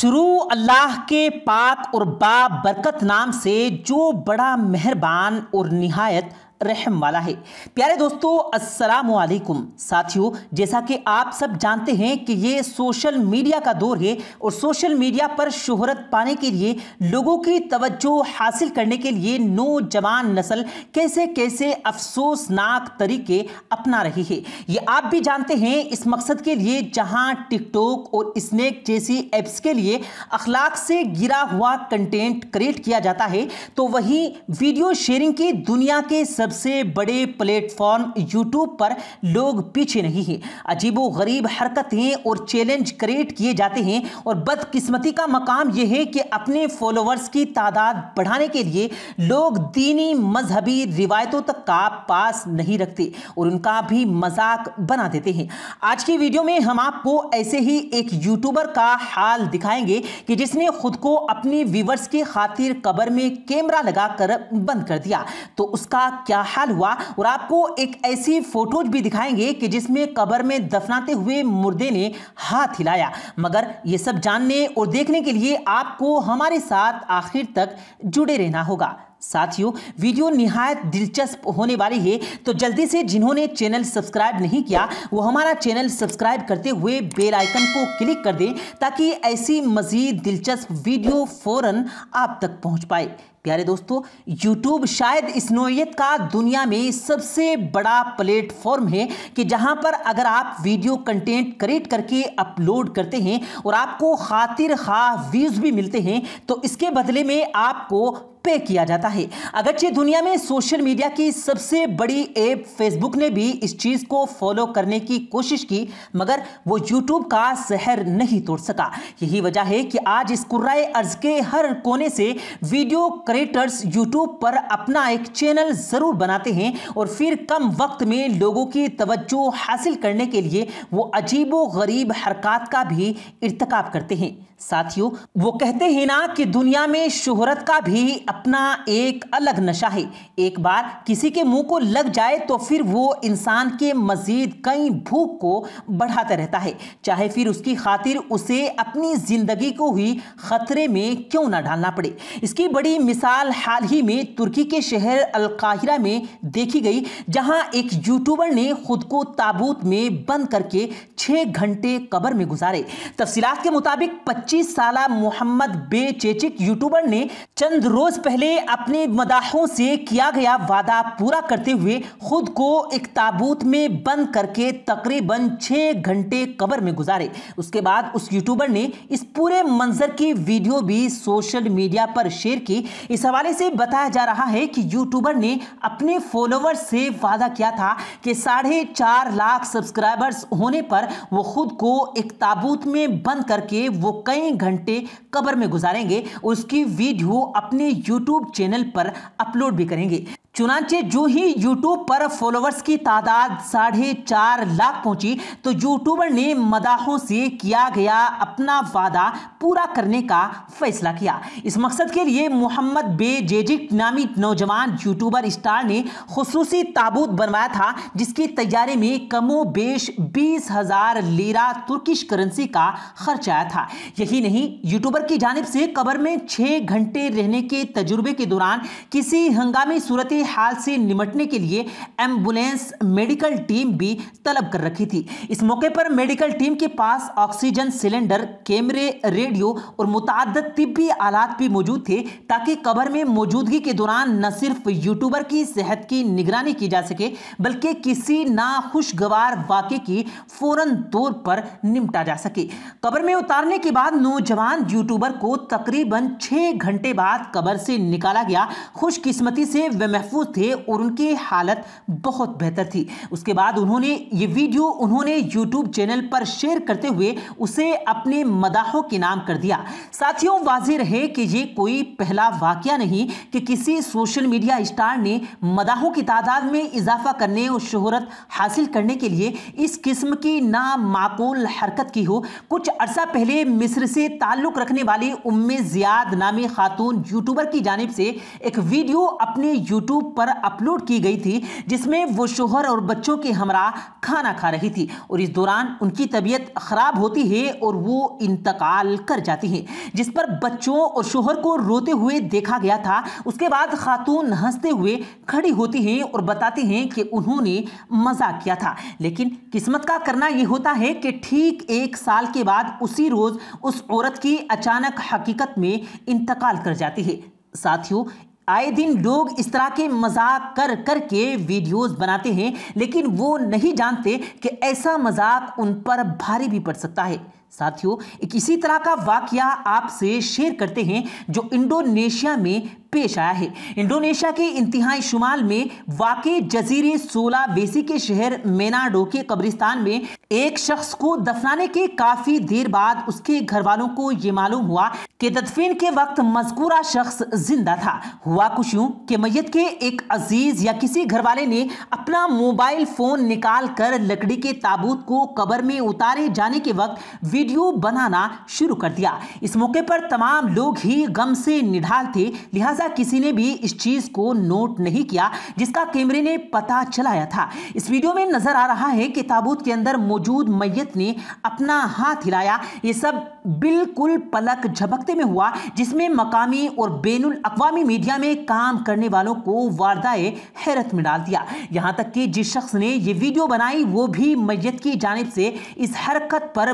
शुरू अल्लाह के पाक और बा बरकत नाम से जो बड़ा मेहरबान और निहायत रहम वाला है। प्यारे दोस्तों, अस्सलाम वालेकुम साथियों, जैसा कि आप सब जानते हैं कि ये सोशल मीडिया का दौर है और सोशल मीडिया पर शोहरत पाने के लिए लोगों की तवज्जो हासिल करने के लिए नौजवान नस्ल कैसे कैसे अफसोसनाक तरीके अपना रही है। ये आप भी जानते हैं इस मकसद के लिए जहाँ टिकटॉक और स्नैक जैसी एप्स के लिए अखलाक से गिरा हुआ कंटेंट क्रिएट किया जाता है तो वहीं वीडियो शेयरिंग की दुनिया के सबसे बड़े प्लेटफॉर्म यूट्यूब पर लोग पीछे नहीं हैं। अजीबो गरीब हरकतें और चैलेंज क्रिएट किए जाते हैं और बदकिस्मती का मकाम यह है कि अपने फॉलोअर्स की तादाद बढ़ाने के लिए लोग दीनी मजहबी रिवायतों तक का पास नहीं रखते और उनका भी मज़ाक बना देते हैं। आज की वीडियो में हम आपको ऐसे ही एक यूट्यूबर का हाल दिखाएँगे कि जिसने खुद को अपनी व्यूवर्स की खातिर कबर में कैमरा लगाकर बंद कर दिया। तो उसका क्या हाल हुआ और आपको एक ऐसी फ़ोटोज़ भी दिखाएँगे कि जिसमें कबर में दफनाते हुए मुर्दे ने हाथ हिलाया। मगर ये सब जानने और देखने के लिए आपको हमारे साथ आखिर तक जुड़े रहना होगा। साथियों, वीडियो निहायत दिलचस्प होने वाली है तो जल्दी से जिन्होंने चैनल सब्सक्राइब नहीं किया, वो हमारा चैनल सब्सक्राइब करते हुए बेल आइकन को क्लिक कर दें, ताकि ऐसी मजीद दिलचस्प वीडियो फ़ौरन आप तक पहुँच पाए। प्यारे दोस्तों, YouTube शायद इस नोयत का दुनिया में सबसे बड़ा प्लेटफॉर्म है कि जहाँ पर अगर आप वीडियो कंटेंट क्रिएट करके अपलोड करते हैं और आपको खातिर खा व्यूज़ भी मिलते हैं तो इसके बदले में आपको पे किया जाता है। अगरचे दुनिया में सोशल मीडिया की सबसे बड़ी ऐप फेसबुक ने भी इस चीज़ को फॉलो करने की कोशिश की, मगर वो यूट्यूब का शहर नहीं तोड़ सका। यही वजह है कि आज इस कुर्राए अर्ज़ के हर कोने से वीडियो क्रिएटर्स यूट्यूब पर अपना एक चैनल ज़रूर बनाते हैं और फिर कम वक्त में लोगों की तवज्जो हासिल करने के लिए वो अजीबो गरीब हरकत का भी इरतकब करते हैं। साथियों, वो कहते हैं ना कि दुनिया में शोहरत का भी अपना एक अलग नशा है। एक बार किसी के मुँह को लग जाए तो फिर वो इंसान के मजीद कई भूख को बढ़ाता रहता है। चाहे फिर उसकी खातिर उसे अपनी ज़िंदगी को ही खतरे में क्यों ना डालना पड़े। इसकी बड़ी मिसाल हाल ही में तुर्की के शहर अलकाहिरा में देखी गई, जहाँ एक यूट्यूबर ने खुद को ताबूत में बंद करके छह घंटे कबर में गुजारे। तफसीत के मुताबिक 25 साल मोहम्मद बे चेचिक यूट्यूबर ने चंद रोज पहले अपने मदाहों से किया गया वादा पूरा करते हुए खुद को एक ताबूत में बंद करके तकरीबन छह घंटे कबर में गुजारे। उसके बाद उस यूट्यूबर ने इस पूरे मंजर की वीडियो भी सोशल मीडिया पर शेयर की। इस हवाले से बताया जा रहा है कि यूट्यूबर ने अपने फॉलोअर्स से वादा किया था कि साढ़े चार लाख सब्सक्राइबर्स होने पर वो खुद को एक ताबूत में बंद करके वो कई घंटे कबर में गुजारेंगे। उसकी वीडियो अपने यूट्यूब चैनल पर अपलोड भी करेंगे। चुनाचे जो ही यूट्यूब पर फॉलोअर्स की तादाद साढ़े चार लाख पहुँची तो यूट्यूबर ने मदाहों से किया गया अपना वादा पूरा करने का फैसला किया। इस मकसद के लिए मोहम्मद बे जेजिक नामी नौजवान यूट्यूबर स्टार ने खसूसी ताबूत बनवाया था, जिसकी तैयारी में कमो बेश बीस हज़ार लीरा तुर्किश करेंसी का खर्च आया था। यही नहीं यूट्यूबर की जानब से कबर में छः घंटे रहने के तजुर्बे के दौरान किसी हंगामी सूरत हाल से निमटने के लिए एंबुलेंस मेडिकल टीम भी तलब कर रखी थी। इस मौके पर मेडिकल टीम के पास ऑक्सीजन सिलेंडर, कैमरे, रेडियो और मुतद तिबी आलात भी मौजूद थे, ताकि कबर में मौजूदगी के दौरान न सिर्फ़ यूट्यूबर की सेहत की निगरानी की जा सके, बल्कि किसी नाखुशगवार वाक़े की फ़ौरन तौर पर निपटा जा सके। कबर में उतारने के बाद नौजवान यूट्यूबर को तकरीबन छः घंटे बाद कबर से निकाला गया। खुशकिस्मती से वे महफूज थे और उनकी हालत बहुत बेहतर थी। उसके बाद उन्होंने ये वीडियो उन्होंने यूट्यूब चैनल पर शेयर करते हुए उसे अपने मदाहों के नाम कर दिया। साथियों वाजिर रहे कि ये कोई पहला वाक्य नहीं कि किसी सोशल मीडिया स्टार ने मदाहों की तादाद में इजाफा करने और शोहरत हासिल करने के लिए इस किस्म की नामाकूल हरकत की हो। कुछ अरसा पहले मिस्र मिस्र से ताल्लुक रखने वाली उम्मे जियाद नामी खातून यूट्यूबर की जानिब से एक वीडियो अपने यूट्यूब पर अपलोड की गई थी, जिसमें वो शोहर और बच्चों के हमरा खाना खा रही थी और इस दौरान उनकी तबीयत खराब होती है और वो इंतकाल कर जाती है, जिस पर बच्चों और शोहर को रोते हुए देखा गया था। उसके बाद खातून हँसते हुए खड़ी होती हैं और बताती हैं कि उन्होंने मज़ाक किया था। लेकिन किस्मत का करना यह होता है कि ठीक एक साल के बाद उसी रोज उस औरत की अचानक हकीकत में इंतकाल कर जाती है। साथियों, आए दिन लोग इस तरह के मज़ाक कर कर के वीडियोस बनाते हैं, लेकिन वो नहीं जानते कि ऐसा मज़ाक उन पर भारी भी पड़ सकता है। साथियों, एक इसी तरह का वाकया आपसे शेयर करते हैं जो इंडोनेशिया में पेश आया है। इंडोनेशिया के इंतहाई शुमाल में वाकई जजीरे सोला बेसी के शहर मेनाडो के कब्रिस्तान में एक शख्स को दफनाने के काफ़ी देर बाद उसके घर वालों को यह मालूम हुआ कि तदफीन के वक्त मजकूरा शख्स ज़िंदा था। हुआ कुछ यूँ कि मैयत के एक अज़ीज़ या किसी घर वाले ने अपना मोबाइल फ़ोन निकाल कर लकड़ी के ताबूत को कबर में उतारे जाने के वक्त वीडियो बनाना शुरू कर दिया। इस मौके पर तमाम लोग ही गम से निढाल थे, लिहाजा किसी ने भी इस चीज़ को नोट नहीं किया, जिसका कैमरे ने पता चलाया था। इस वीडियो में नज़र आ रहा है कि ताबूत के अंदर मौजूद मैयत ने अपना हाथ हिलाया। ये सब बिल्कुल पलक झपकते में हुआ, जिसमें मकामी और बेनुल अवी मीडिया में काम करने वालों को वारदाए हैरत में डाल दिया। यहाँ तक कि जिस शख्स ने यह वीडियो बनाई, वो भी मैयत की जानब से इस हरकत पर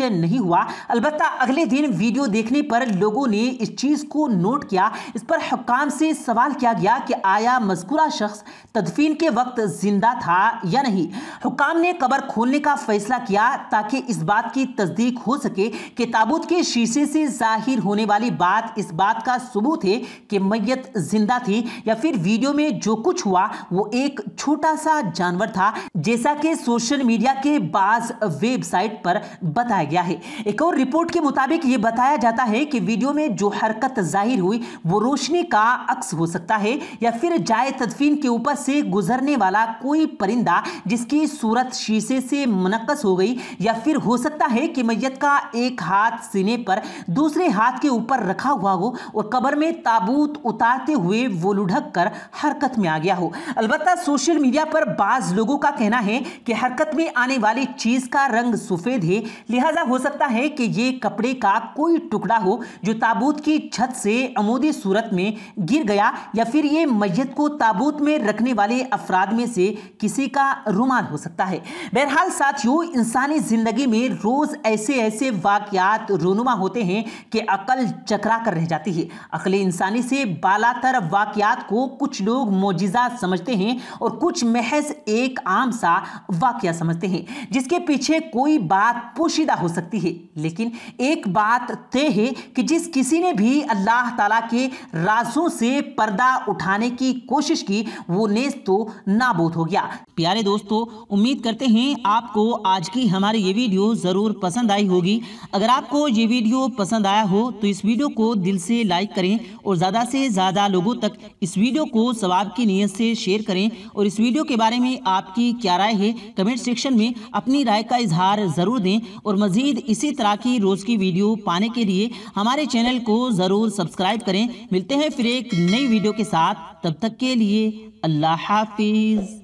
मुतवजह नहीं हुआ। अलबत्ता अगले दिन वीडियो देखने पर लोगों ने इस चीज़ को नोट किया। इस पर हुकाम से सवाल किया गया कि आया मजकूरा शख्स तदफीन के वक्त ज़िंदा था या नहीं। हुकाम ने कबर खोलने का फैसला किया ताकि इस बात की तस्दीक हो सके कि ताबूत के शीशे से ज़ाहिर होने वाली बात इस बात का सबूत है कि मैयत ज़िंदा थी या फिर वीडियो में जो कुछ हुआ वो एक छोटा सा जानवर था, जैसा कि सोशल मीडिया के बाज वेबसाइट पर बताया गया है। एक और रिपोर्ट के मुताबिक ये बताया जाता है कि वीडियो में जो हरकत ज़ाहिर हुई, वो रोशनी का अक्स हो सकता है या फिर जाए तदफीन के ऊपर से गुजरने वाला कोई परिंदा जिसकी सूरत शीशे से मुनक्स हो गई या फिर हो सकता है कि मैयत का एक हाथ सीने पर दूसरे हाथ के ऊपर रखा हुआ हो और कबर में ताबूत उतारते हुए वो लुढ़क कर हरकत में आ गया हो। अलबत्ता सोशल मीडिया पर बाज लोगों का कहना है कि हरकत में आने वाली चीज़ का रंग सफ़ेद है, लिहाजा हो सकता है कि ये कपड़े का कोई टुकड़ा हो जो ताबूत की छत से अमूदी सूरत में में गिर गया या फिर ये मैयत को ताबूत में रखने वाले अफराद में से किसी का रुमाल हो सकता है। बहरहाल साथियों, इंसानी ज़िंदगी में रोज ऐसे ऐसे वाकयात रोनुमा होते हैं कि अकल चकरा कर रह जाती है। अकल इंसानी से बालातर वाकयात को कुछ लोग मोजिजा समझते हैं और कुछ महज एक आम सा वाकया समझते हैं, जिसके पीछे कोई बात पोशीदा हो सकती है। लेकिन एक बात तय है कि जिस किसी ने भी अल्लाह ताला के राजों से पर्दा उठाने की कोशिश की, वो नेस तो नाबूद हो गया। प्यारे दोस्तों, उम्मीद करते हैं आपको आज की हमारी ये वीडियो ज़रूर पसंद आई होगी। अगर आपको ये वीडियो पसंद आया हो तो इस वीडियो को दिल से लाइक करें और ज़्यादा से ज़्यादा लोगों तक इस वीडियो को सवाब की नीयत से शेयर करें। और इस वीडियो के बारे में आपकी क्या राय है, कमेंट सेक्शन में अपनी राय का इजहार ज़रूर दें और मज़ीद इसी तरह की रोज़ की वीडियो पाने के लिए हमारे चैनल को ज़रूर सब्सक्राइब करें। मिलते हैं फिर एक नई वीडियो के साथ। तब तक के लिए अल्लाह हाफिज़।